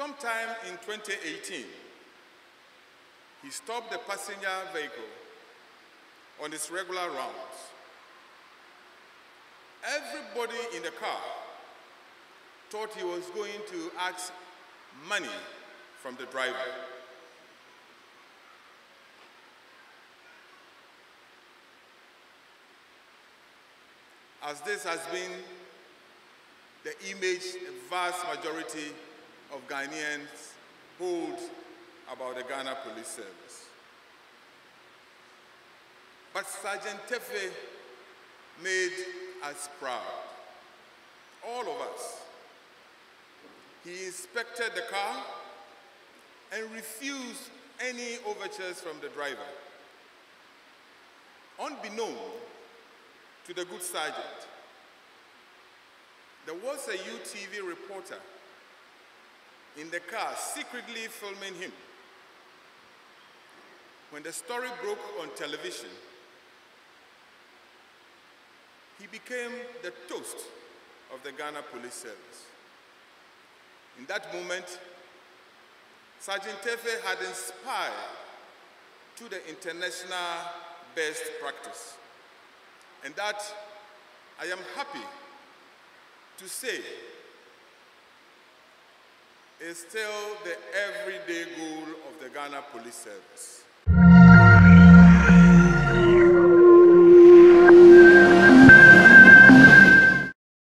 2018, he stopped the passenger vehicle on its regular rounds. Everybody in the car thought he was going to ask money from the driver. As this has been the image the vast majority of Ghanaians hold about the Ghana Police Service. But Sergeant Tefe made us proud, all of us. He inspected the car and refused any overtures from the driver. Unbeknown to the good sergeant, there was a UTV reporter in the car secretly filming him. When the story broke on television, he became the toast of the Ghana Police Service. In that moment, Sergeant Tefe had inspired to the international best practice. And that I am happy to say is still the everyday goal of the Ghana Police Service.